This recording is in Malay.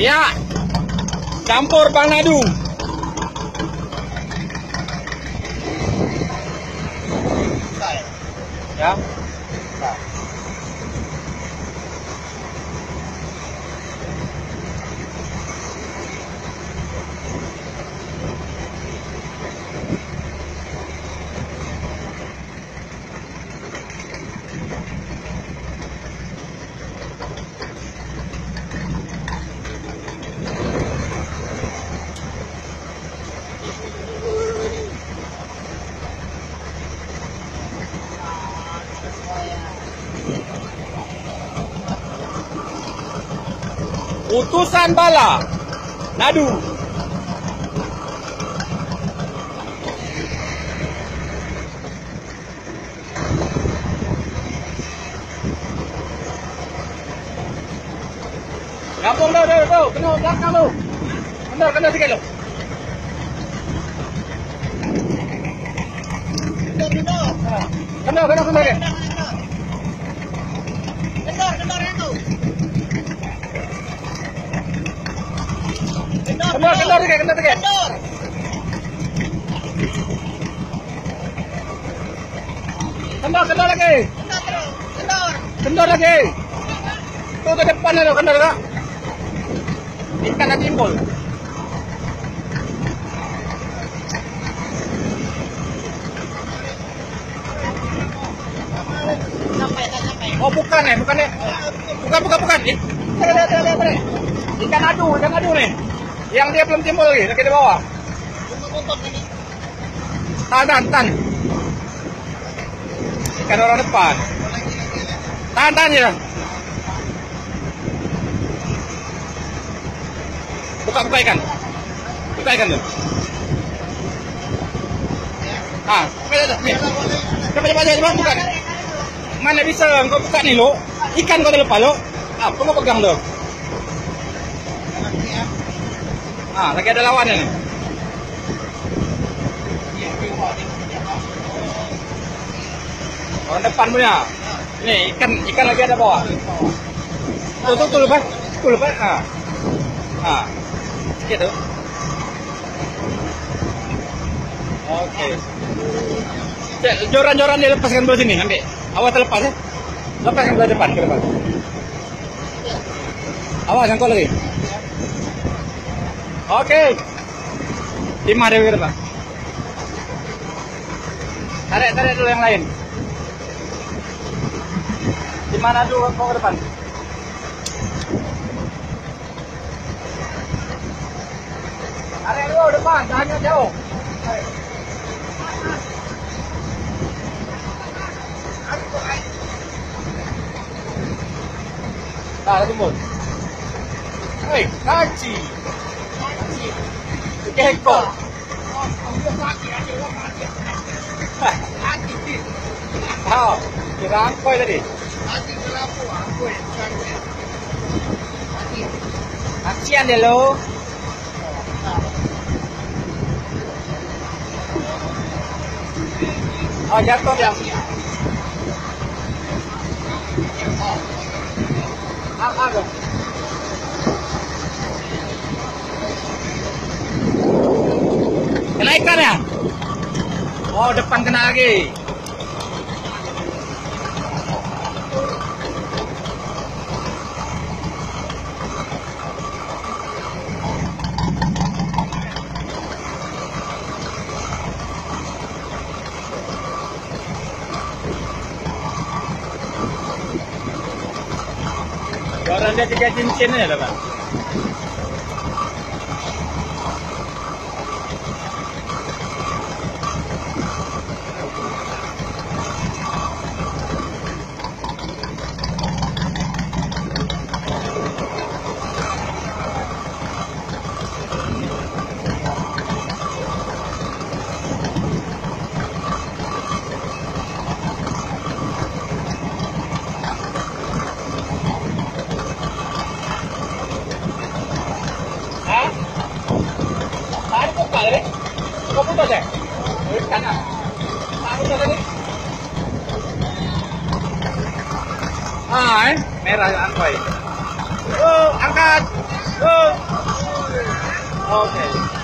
Ya. Campur Bang Nadu. Ya. Utusan bala. Nadu. Kampung dah, dah, dah. Kena belakang tu. Kena, kena sikit tu. Kena, kena, kena sikit. Kendor, kendor itu. Kendor, sikit, kena sikit. Kendor. Kendor, kendor lagi. Kendor terus. Kendor. Kendor lagi. Tu ke depan tu, kendor tak? Ikan nak timbul. Oh bukan eh, bukan eh. Bukan, bukan, bukan. Eh. Ikan adu, ikan adu ni. Yang dia belum timbul lagi, lagi di bawah. Tahan, tahan, tahan. Ikan orang depan. Tahan, tahan je. Buka, buka ikan. Buka ikan tu. Ah? Ni. Cepat, cepat, cepat, buka. Mana bisa kau buka ni lo? Ikan kau dah lepas lo. Apa kau pegang tu? Ah, lagi ada lawan ni. Orang depan punya. Ni ikan ikan lagi ada bawah. Tu tu tu lepas. Tu lepas. Ha. Ha. Sikit tu. Okey. Cek, joran-joran dia lepaskan belah sini, ambil. Awas terlepas eh. Lepaskan belah depan ke depan. Awas yang kau lagi. Okey. Lima dia ke depan. Tarik, tarik dulu yang lain. Di mana dulu kau ke depan? Tarik dulu depan, jangan jauh. Tak, dah timbul. Hei, kaci. 结果，好，给他安排了的。啊，见的喽。啊，加多点。啊，啊个。Kena ikan ya? Oh, depan kena lagi. Orang dia tiga cincin aja lah, Vâng có thể Đấy, cắn à Bạn cũng đi À ấy Mẹ là ăn vậy Ơ, ừ, ăn ca ừ. Ok.